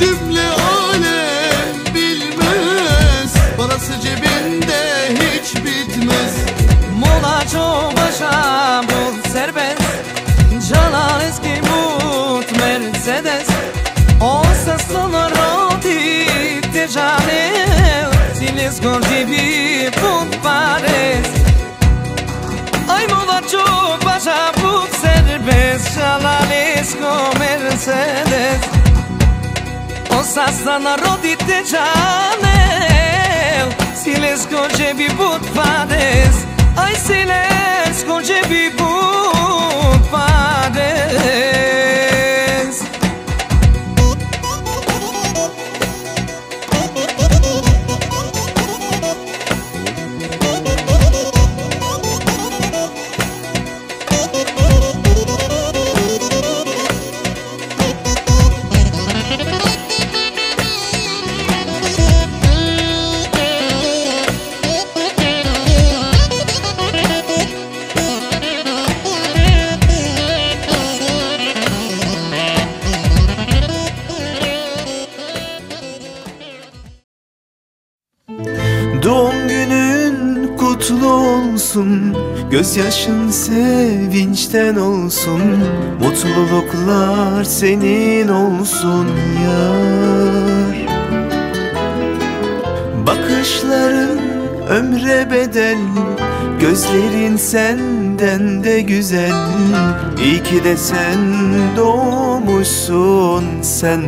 Cümle alem bilmez. Parası cebinde hiç bitmez. Mola çobaşa bul serbest. Canan eski but Mercedes. O sesler rodi te janel Si les gorgi bi put Ay mola çobaşa bul serbest. Canan eski Mercedes Осаса на родите джанел. Силеско коджеби бут падес Ај силеско коджеби бут Gözyaşın sevinçten olsun Mutluluklar senin olsun yar. Bakışların ömre bedel Gözlerin sende senden de güzel. İyi ki de sen doğmuşsun sen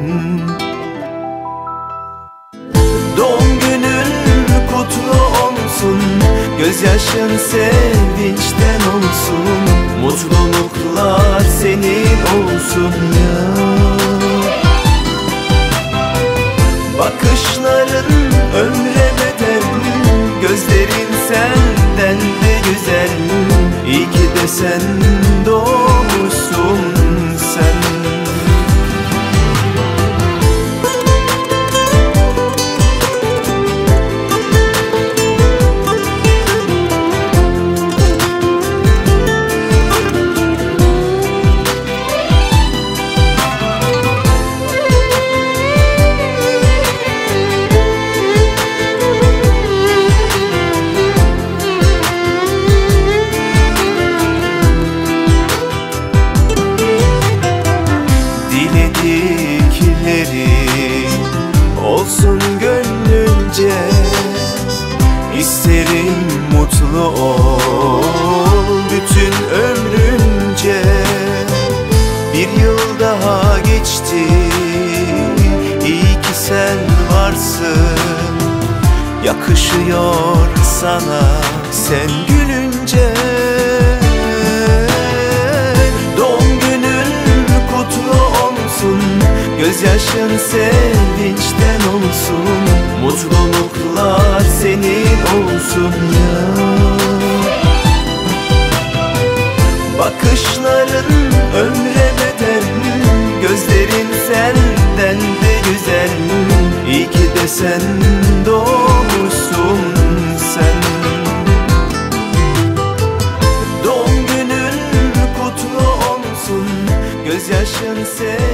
Gözyaşın sevinçten olsun. Mutluluklar senin olsun ya. Bakışların ömre bedel Gözlerin senden de güzel. İyi ki de sen doğmuşsun Yakışıyor sana sen gülünce. Doğum günün kutlu olsun Gözyaşın sevinçten olsun Mutluluklar senin olsun. Ya Bakışların ömre bedel Gözlerin senden de güzel. İyi ki de sen doğmuşsun Gözyaşın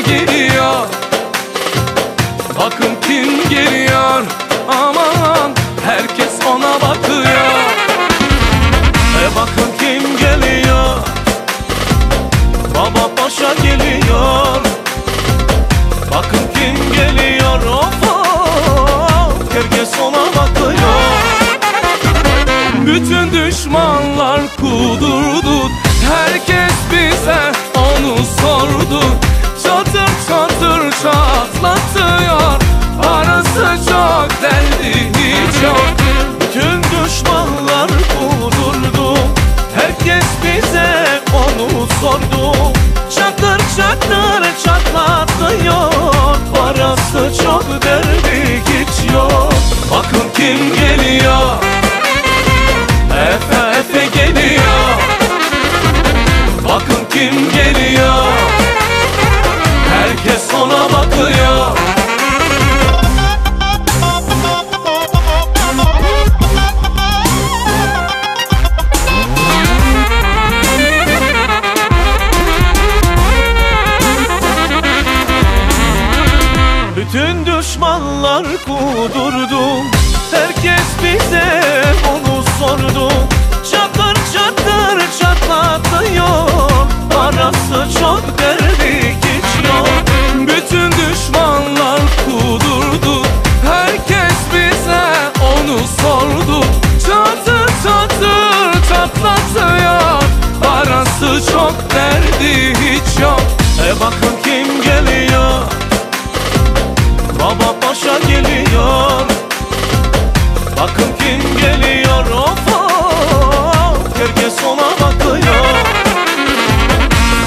Geliyor. Bakın kim geliyor? Aman herkes ona bakıyor. E bakın kim geliyor? Baba başa geliyor. Bakın kim geliyor of of Herkes ona bakıyor Bütün düşmanlar kudurdu Herkes bize onu sordu Çatır çatır çatlatıyor. Parası çok derdi hiç yok. Bütün düşmanlar kudurdu. Herkes bize onu sordu. Çatır çatır çatlatıyor. Parası çok derdi yok. Bakın kim geliyor? Efe Efe geliyor. Bakın kim geliyor ona bakıyor. Bütün düşmanlar kudurdu. Herkes bize onu sordu. Çatır çatır çatlatıyor. Parası çok derdi patlatıyor Parası çok derdi hiç yok. E bakın kim geliyor? Baba paşa geliyor. Bakın kim geliyor? Of of. Herkes ona bakıyor.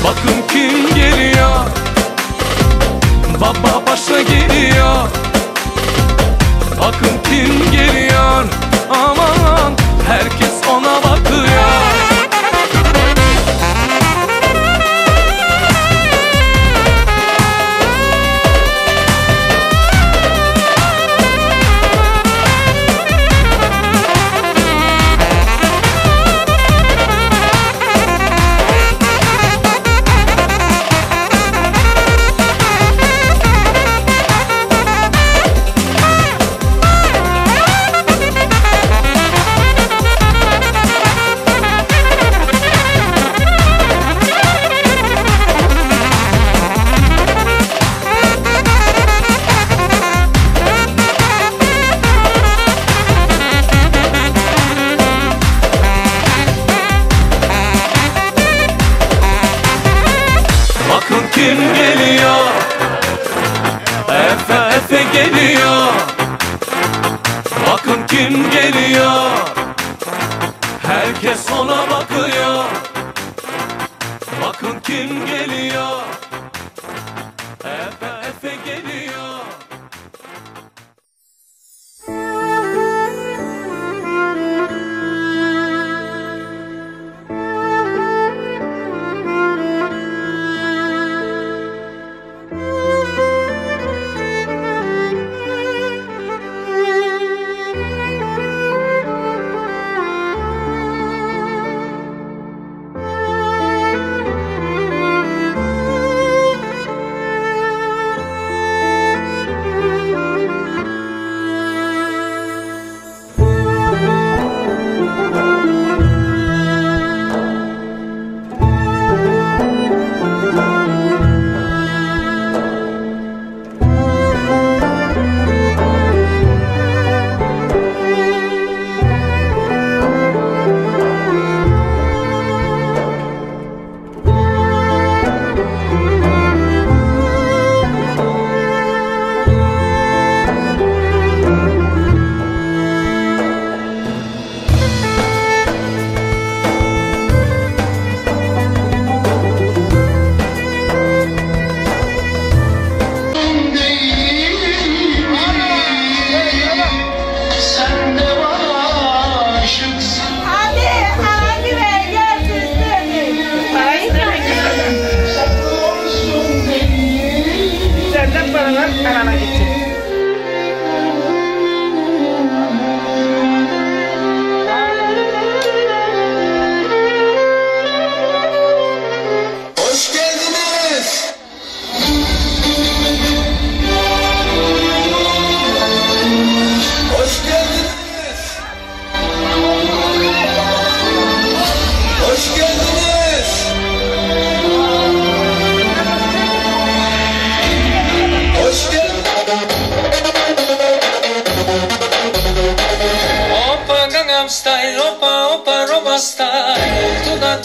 Bakın kim geliyor? Baba paşa geliyor. Bakın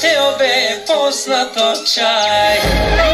te obe poznato čaj.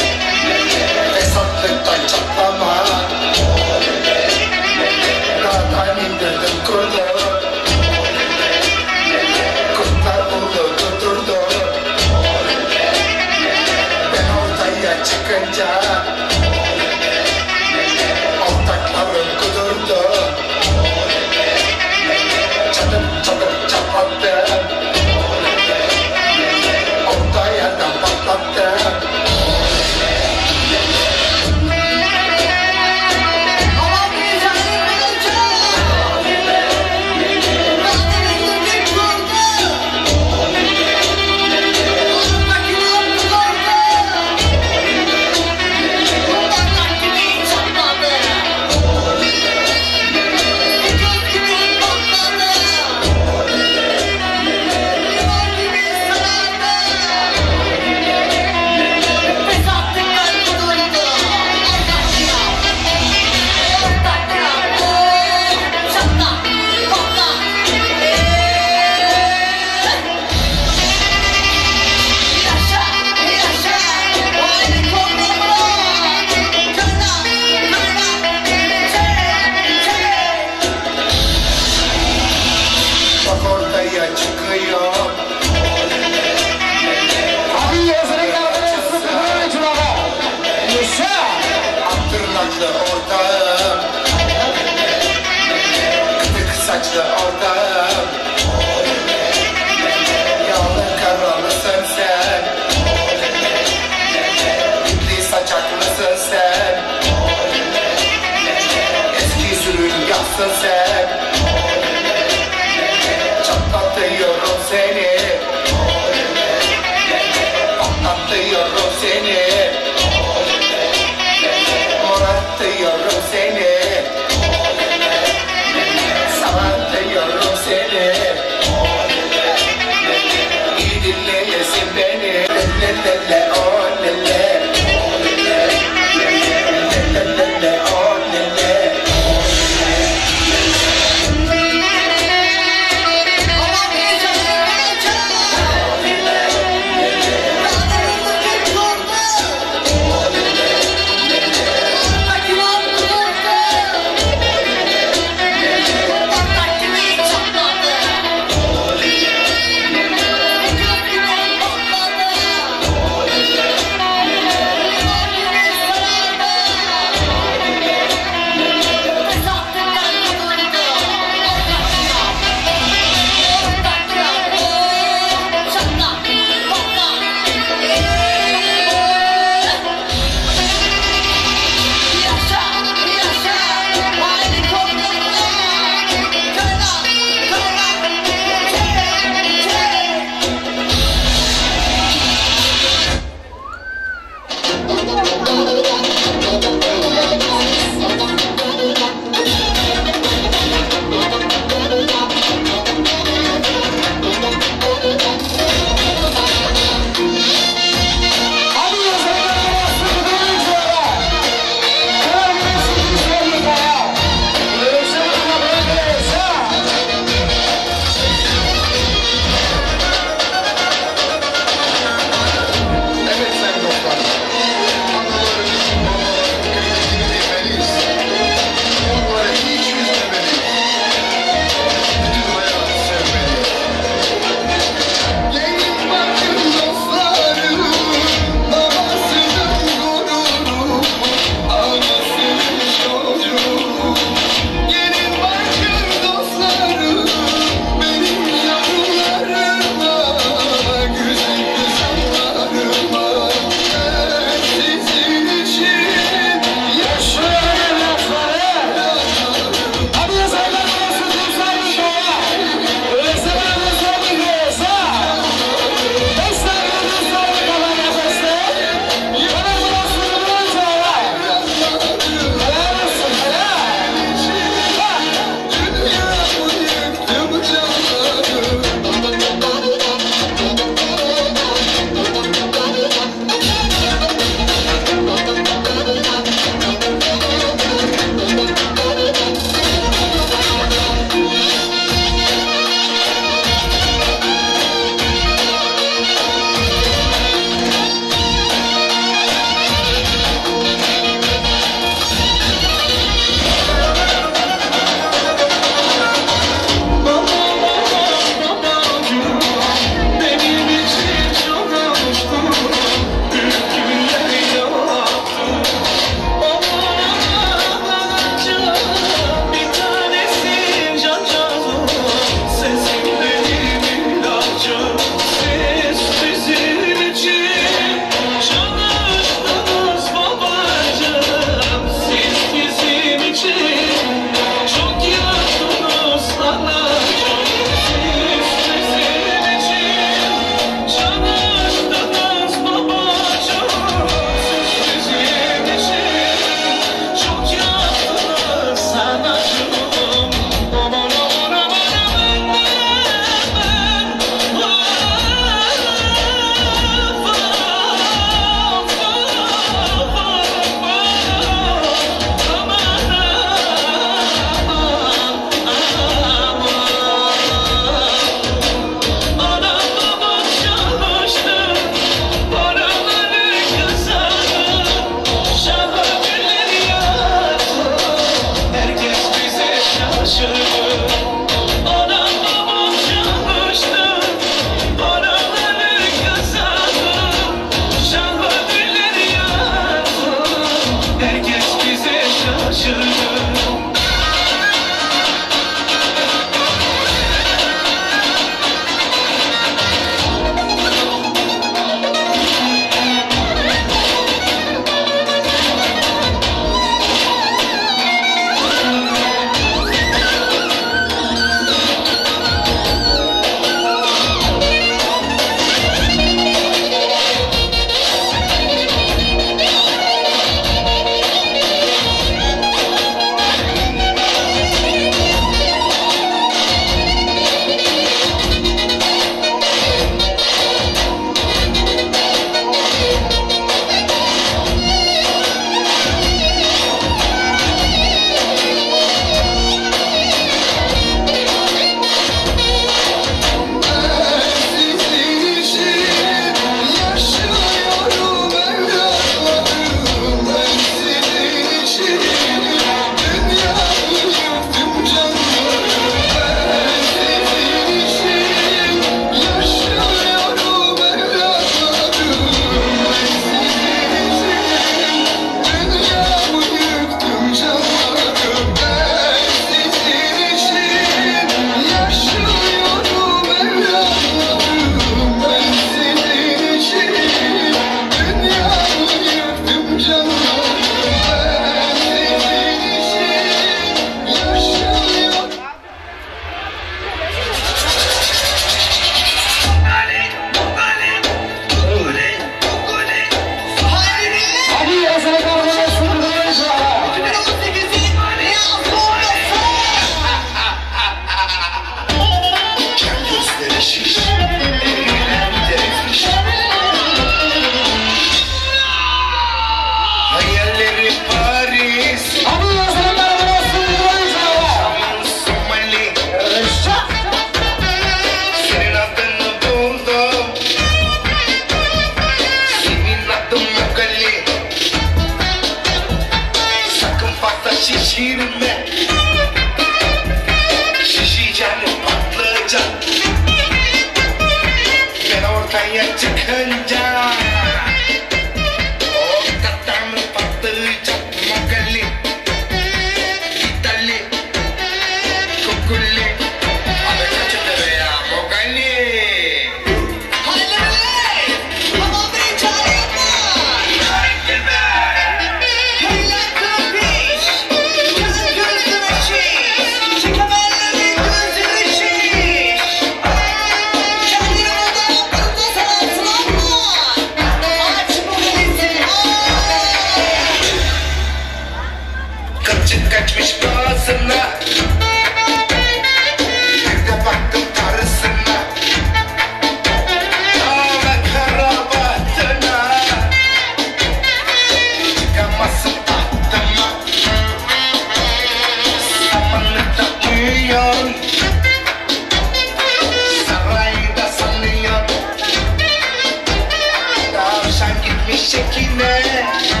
shake it.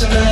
Listen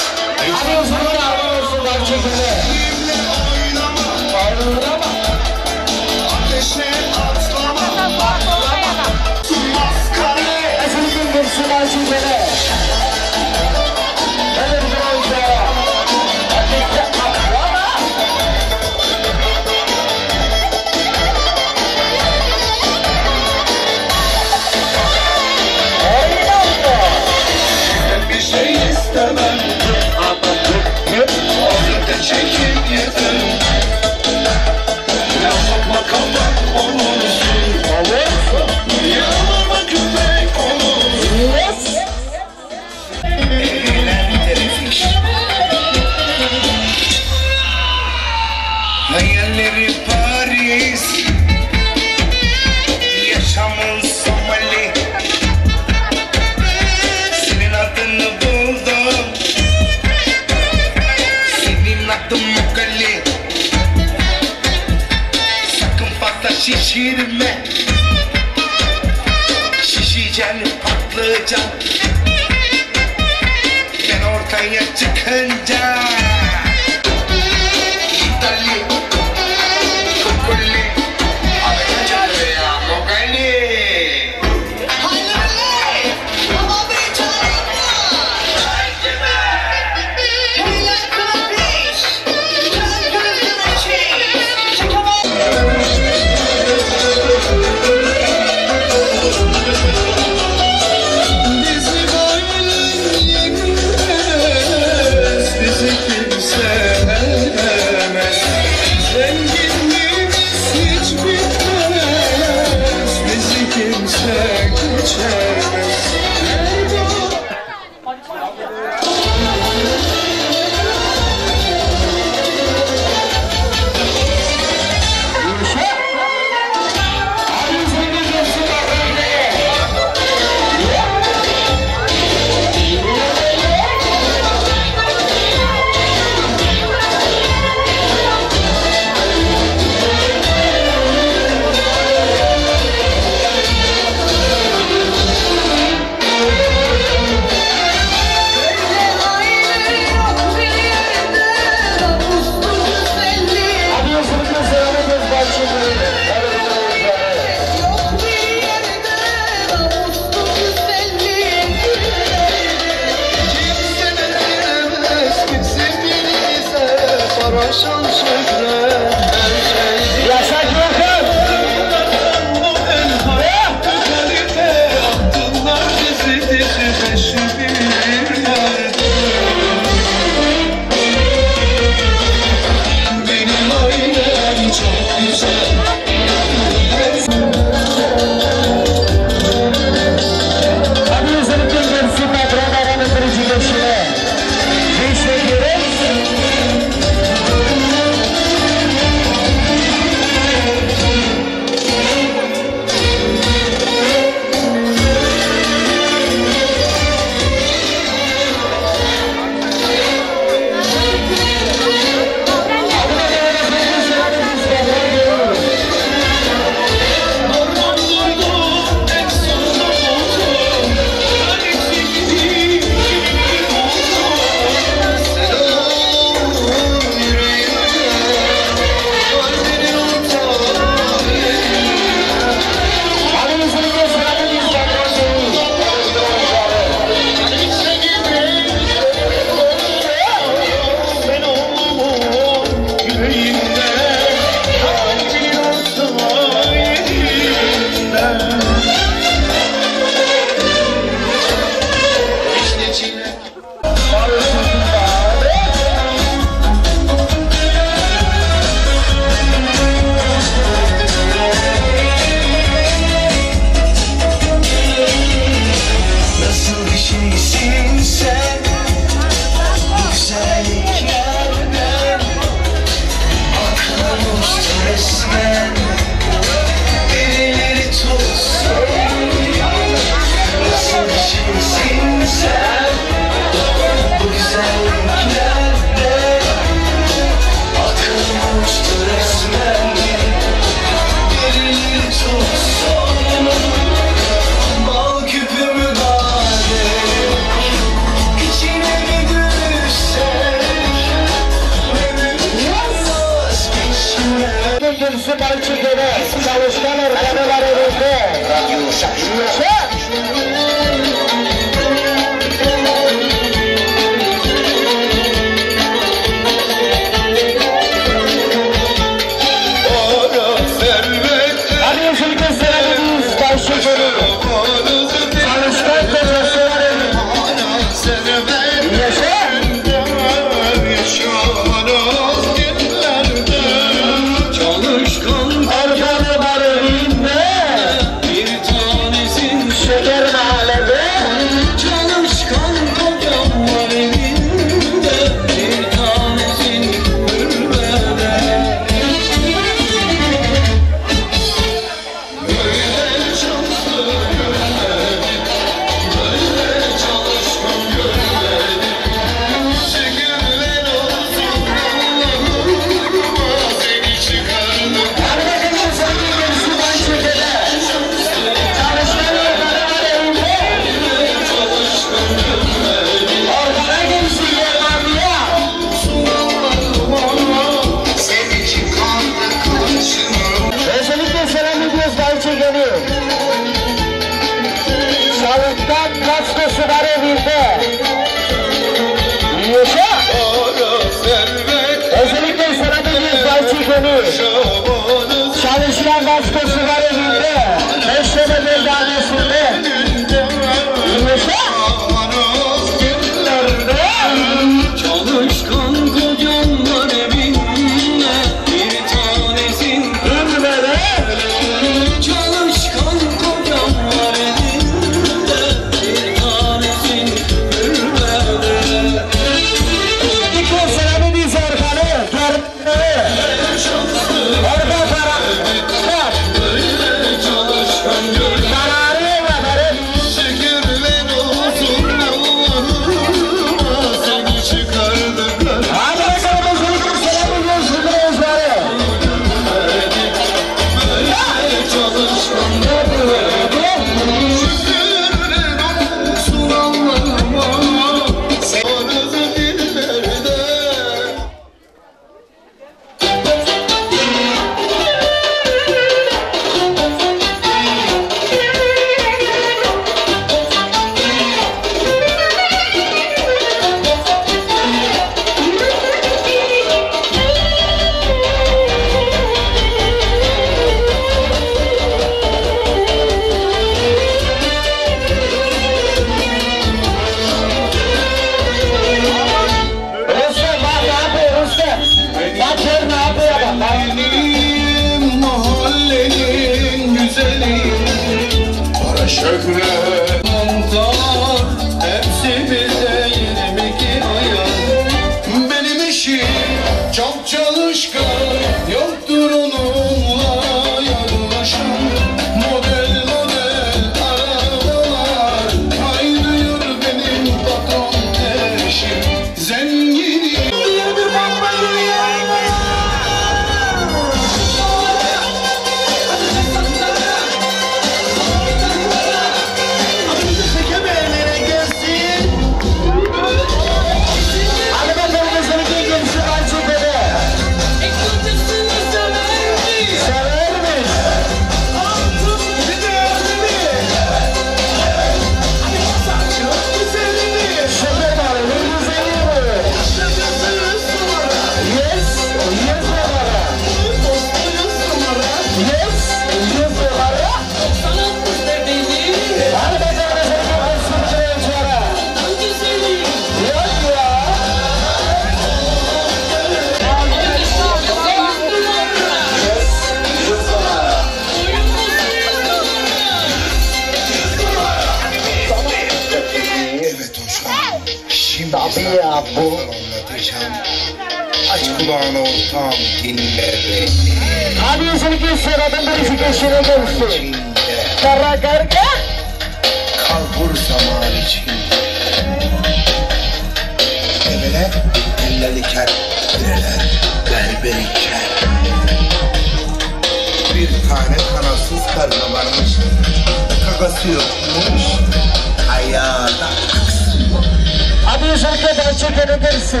फिर से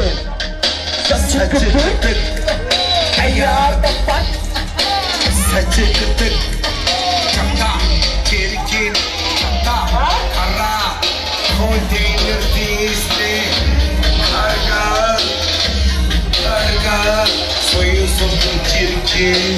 सचिक पिक यार तपन सचिक पिक चंगा केरकिन चंगा हरा कोडेनर दीस्ते हरगा हरगा सोयूसुम चिरकिन